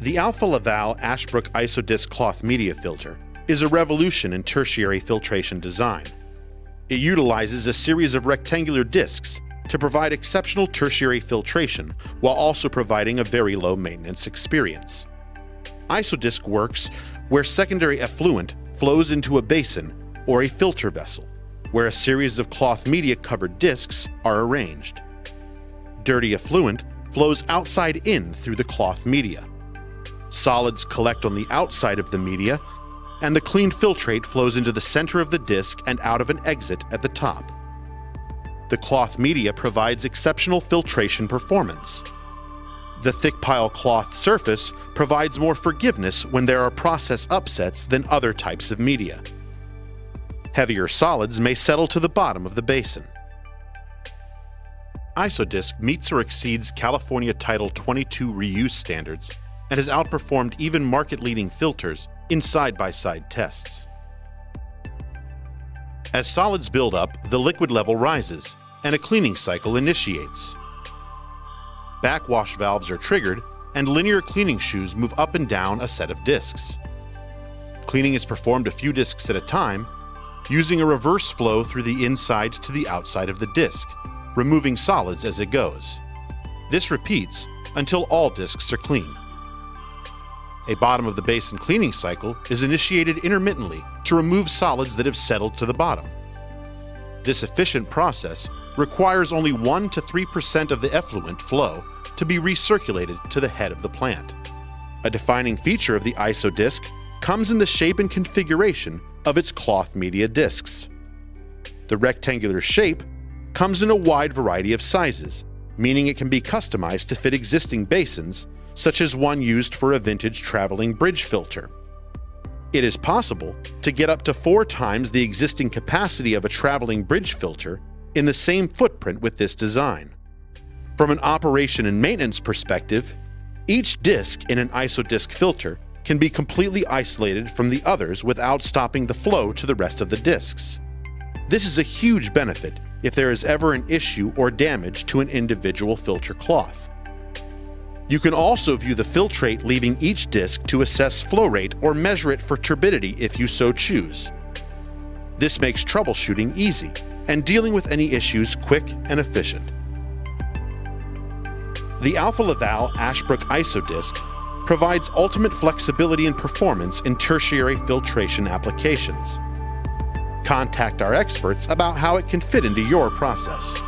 The Alfa Laval Ashbrook IsoDisc cloth media filter is a revolution in tertiary filtration design. It utilizes a series of rectangular discs to provide exceptional tertiary filtration while also providing a very low maintenance experience. IsoDisc works where secondary effluent flows into a basin or a filter vessel, where a series of cloth media covered discs are arranged. Dirty effluent flows outside in through the cloth media. Solids collect on the outside of the media, and the clean filtrate flows into the center of the disc and out of an exit at the top. The cloth media provides exceptional filtration performance. The thick pile cloth surface provides more forgiveness when there are process upsets than other types of media. Heavier solids may settle to the bottom of the basin. IsoDisc meets or exceeds California Title 22 reuse standards and has outperformed even market leading filters in side by side tests. As solids build up, the liquid level rises and a cleaning cycle initiates. Backwash valves are triggered and linear cleaning shoes move up and down a set of discs. Cleaning is performed a few discs at a time, using a reverse flow through the inside to the outside of the disc, removing solids as it goes. This repeats until all discs are clean. A bottom of the basin cleaning cycle is initiated intermittently to remove solids that have settled to the bottom. This efficient process requires only 1 to 3% of the effluent flow to be recirculated to the head of the plant. A defining feature of the IsoDisc comes in the shape and configuration of its cloth media discs. The rectangular shape comes in a wide variety of sizes, meaning it can be customized to fit existing basins such as one used for a vintage traveling bridge filter. It is possible to get up to four times the existing capacity of a traveling bridge filter in the same footprint with this design. From an operation and maintenance perspective, each disc in an IsoDisc filter can be completely isolated from the others without stopping the flow to the rest of the discs. This is a huge benefit if there is ever an issue or damage to an individual filter cloth. You can also view the filtrate leaving each disc to assess flow rate or measure it for turbidity if you so choose. This makes troubleshooting easy and dealing with any issues quick and efficient. The Alfa Laval Ashbrook IsoDisc provides ultimate flexibility and performance in tertiary filtration applications. Contact our experts about how it can fit into your process.